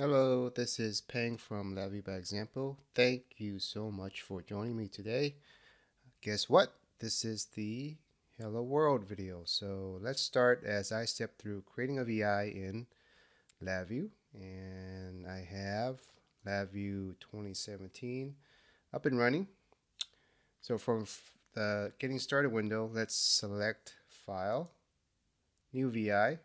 Hello, this is Peng from LabVIEW by Example. Thank you so much for joining me today. Guess what? This is the Hello World video. So let's start as I step through creating a VI in LabVIEW. And I have LabVIEW 2017 up and running. So from the getting started window, let's select File, New VI,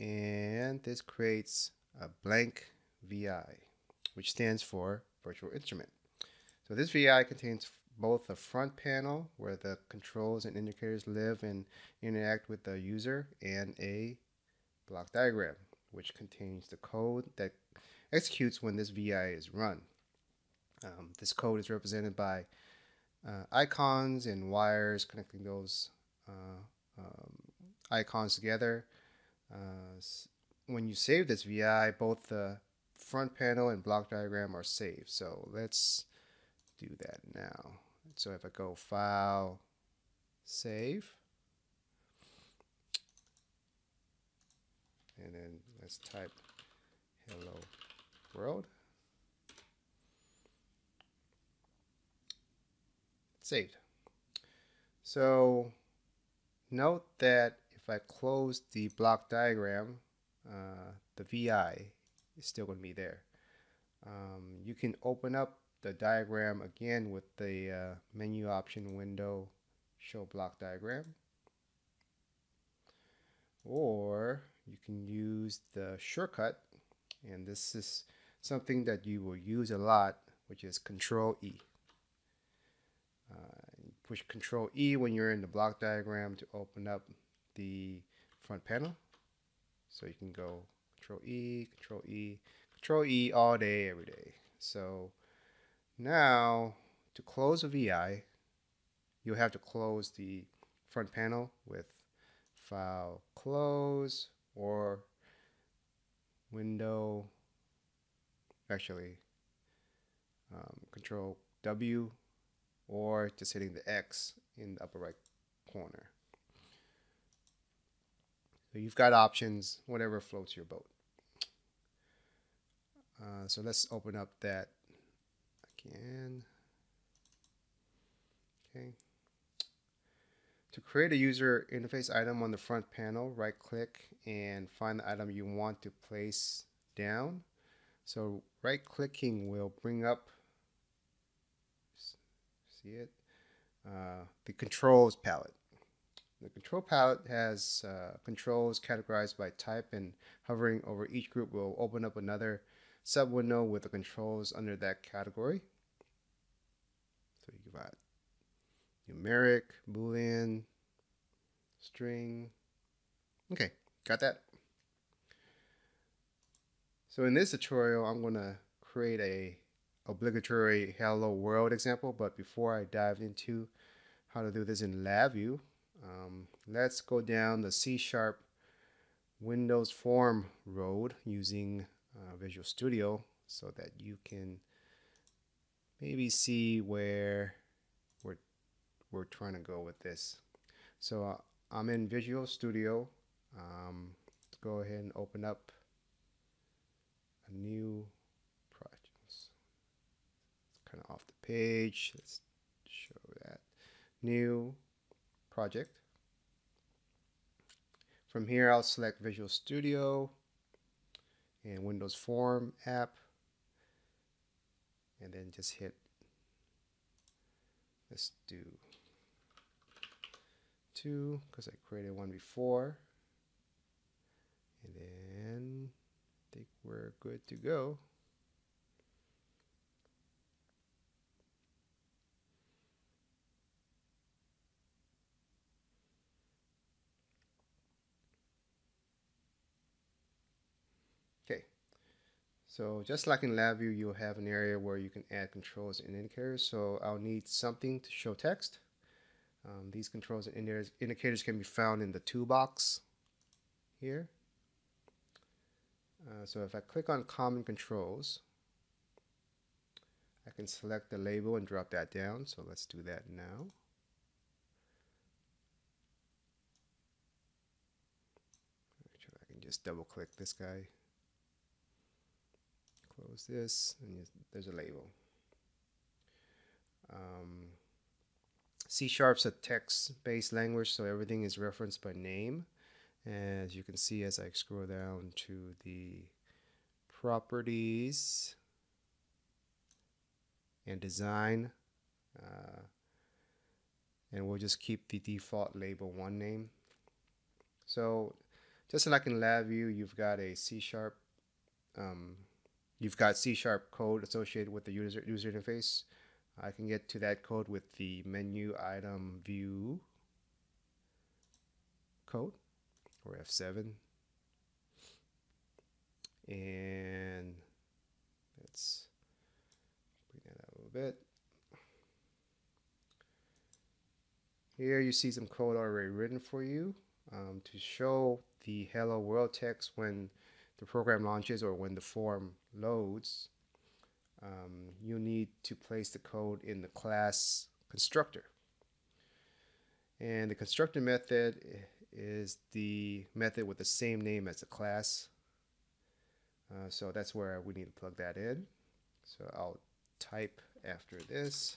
and this creates a blank VI, which stands for virtual instrument. So this VI contains both the front panel where the controls and indicators live and interact with the user and a block diagram, which contains the code that executes when this VI is run. Um, this code is represented by uh, icons and wires connecting those uh, um, icons together uh, when you save this VI, both the front panel and block diagram are saved. So let's do that now. So if I go File, Save, and then let's type Hello World. Saved. So note that I close the block diagram, uh, the VI is still going to be there. Um, you can open up the diagram again with the uh, menu option window show block diagram or you can use the shortcut and this is something that you will use a lot which is control E uh, push control E when you're in the block diagram to open up the front panel. So you can go Control E, Control E, Control E all day, every day. So now to close a VI, you'll have to close the front panel with File Close or Window, actually um, Control W or just hitting the X in the upper right corner. You've got options, whatever floats your boat. Uh, so let's open up that again. Okay. To create a user interface item on the front panel, right click and find the item you want to place down. So right clicking will bring up, see it, uh, the controls palette. The control palette has uh, controls categorized by type and hovering over each group will open up another sub window with the controls under that category. So you got numeric, boolean, string. Okay, got that? So in this tutorial, I'm going to create a obligatory hello world example, but before I dive into how to do this in LabVIEW, um, let's go down the C Sharp Windows Form road using uh, Visual Studio so that you can maybe see where we're, we're trying to go with this. So uh, I'm in Visual Studio. Um, let's go ahead and open up a new project. Kind of off the page. Let's show that. New project. From here, I'll select Visual Studio and Windows Form app, and then just hit, let's do two, because I created one before, and then I think we're good to go. So just like in LabVIEW, you'll have an area where you can add controls and indicators. So I'll need something to show text. Um, these controls and indicators, indicators can be found in the toolbox here. Uh, so if I click on common controls, I can select the label and drop that down. So let's do that now. I can just double click this guy close this, and you, there's a label. Um, C Sharp's a text-based language, so everything is referenced by name. As you can see as I scroll down to the properties and design, uh, and we'll just keep the default label one name. So just like in LabVIEW, you've got a C Sharp, um, you've got C Sharp code associated with the user, user interface. I can get to that code with the menu item view code or F7. And let's bring that out a little bit. Here you see some code already written for you um, to show the hello world text when the program launches or when the form loads. Um, you need to place the code in the class constructor. And the constructor method is the method with the same name as the class. Uh, so that's where we need to plug that in. So I'll type after this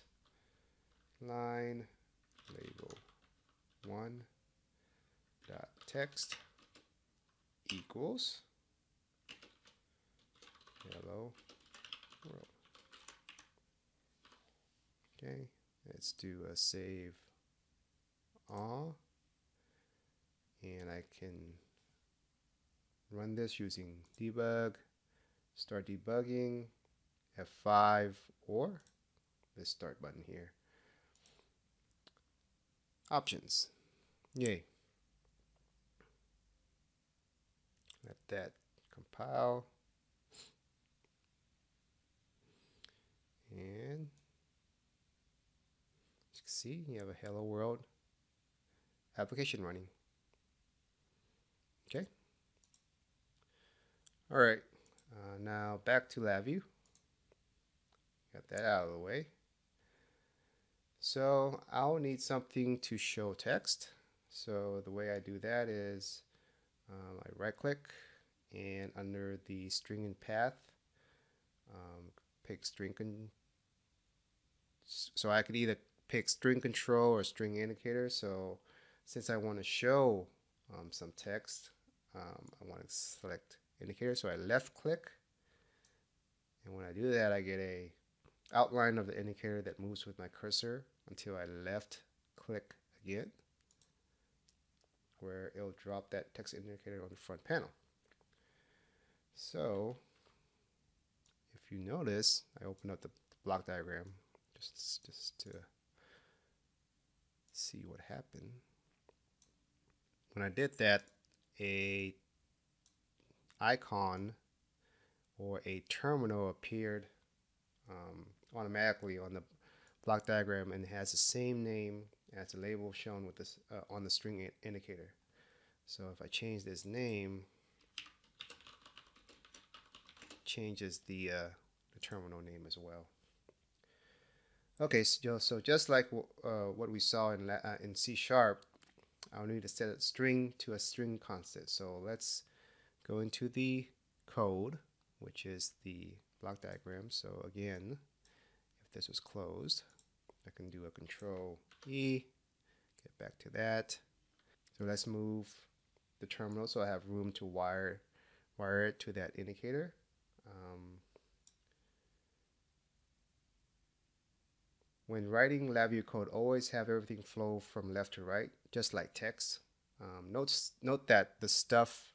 line label one dot text equals world. Okay, let's do a save all and I can run this using debug, start debugging, F5 or the start button here. Options. Yay. Let that compile. And you can see you have a hello world application running. Okay. All right. Uh, now back to LabVIEW. Got that out of the way. So I'll need something to show text. So the way I do that is um, I right click and under the string and path um, pick string con so I could either pick string control or string indicator. So since I want to show um, some text um, I want to select indicator. So I left click. And when I do that I get a outline of the indicator that moves with my cursor until I left click again where it'll drop that text indicator on the front panel. So if you notice, I open up the block diagram just, to see what happened. When I did that, a icon or a terminal appeared um, automatically on the block diagram and has the same name as the label shown with this uh, on the string indicator. So if I change this name, changes the, uh, the terminal name as well. Okay, so, so just like uh, what we saw in, uh, in C Sharp, I'll need to set a string to a string constant. So let's go into the code, which is the block diagram. So again, if this was closed, I can do a control E, get back to that. So let's move the terminal so I have room to wire, wire it to that indicator. Um, when writing LabVIEW code, always have everything flow from left to right, just like text. Um, note, note that the stuff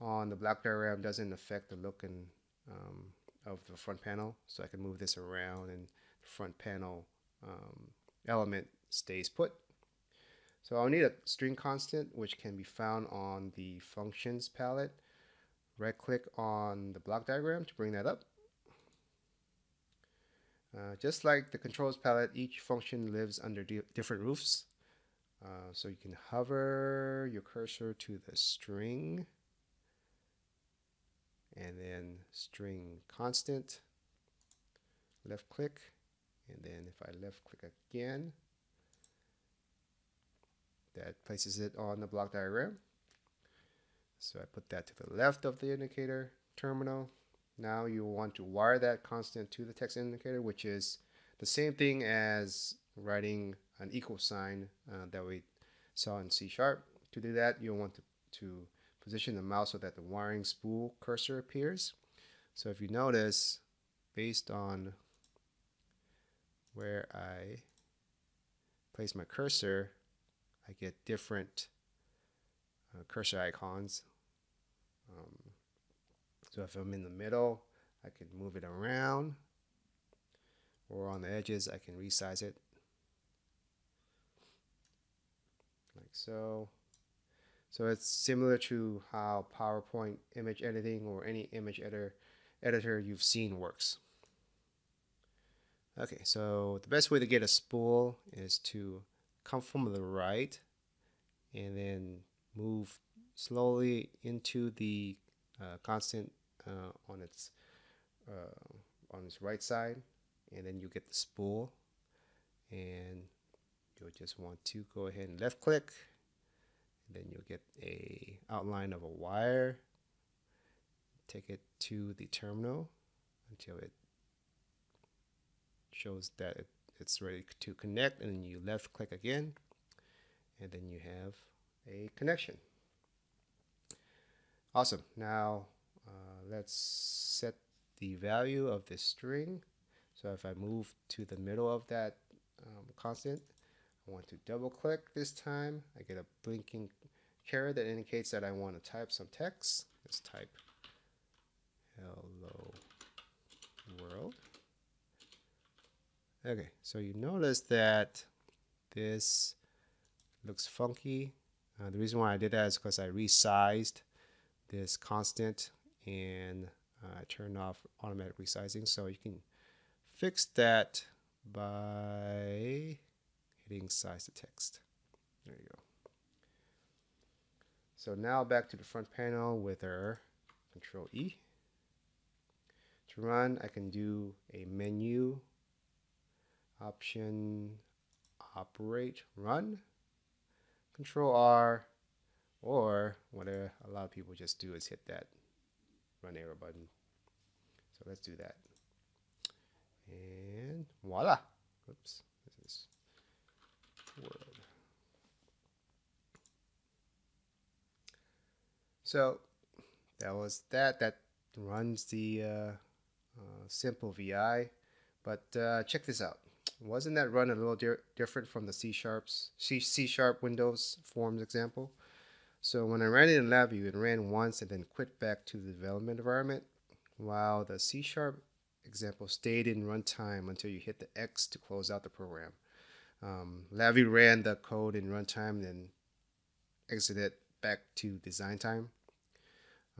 on the block diagram doesn't affect the look and um, of the front panel. So I can move this around and the front panel um, element stays put. So I'll need a string constant, which can be found on the functions palette. Right click on the block diagram to bring that up. Uh, just like the controls palette, each function lives under di different roofs. Uh, so you can hover your cursor to the string and then string constant, left click, and then if I left click again, that places it on the block diagram. So I put that to the left of the indicator terminal. Now you want to wire that constant to the text indicator, which is the same thing as writing an equal sign uh, that we saw in C sharp. To do that, you'll want to, to position the mouse so that the wiring spool cursor appears. So if you notice, based on where I place my cursor, I get different uh, cursor icons. Um, so if I'm in the middle, I can move it around. Or on the edges, I can resize it. Like so. So it's similar to how PowerPoint image editing or any image editor editor you've seen works. Okay, so the best way to get a spool is to come from the right and then move slowly into the uh, constant uh, on its uh, on its right side and then you get the spool and you'll just want to go ahead and left click then you'll get a outline of a wire. Take it to the terminal until it shows that it, it's ready to connect and you left click again and then you have a connection. Awesome. Now uh, let's set the value of this string. So if I move to the middle of that um, constant I want to double click this time. I get a blinking caret that indicates that I want to type some text. Let's type hello world. Okay so you notice that this looks funky. Uh, the reason why I did that is because I resized this constant and uh, I turned off automatic resizing. So you can fix that by hitting size the text. There you go. So now back to the front panel with our control E. To run, I can do a menu option operate run control R or what a lot of people just do is hit that run arrow button so let's do that and voila oops this is world so that was that that runs the uh, uh, simple VI. But uh, check this out. Wasn't that run a little di different from the C sharps C, C sharp Windows Forms example? So when I ran it in LabVIEW, it ran once and then quit back to the development environment, while the C sharp example stayed in runtime until you hit the X to close out the program. Um, LabVIEW ran the code in runtime, then exited back to design time.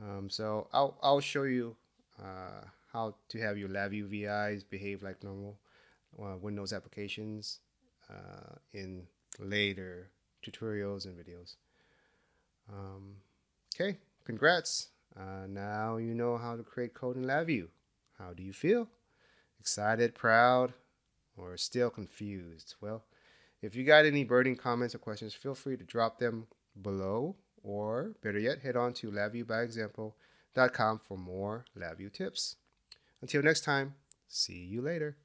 Um, so I'll, I'll show you uh, how to have your LabVIEW VIs behave like normal uh, Windows applications uh, in later tutorials and videos. Um, okay, congrats. Uh, now you know how to create code in LabVIEW. How do you feel? Excited, proud, or still confused? Well, if you got any burning comments or questions, feel free to drop them below, or better yet, head on to LabViewByExample.com for more LabVIEW tips. Until next time, see you later.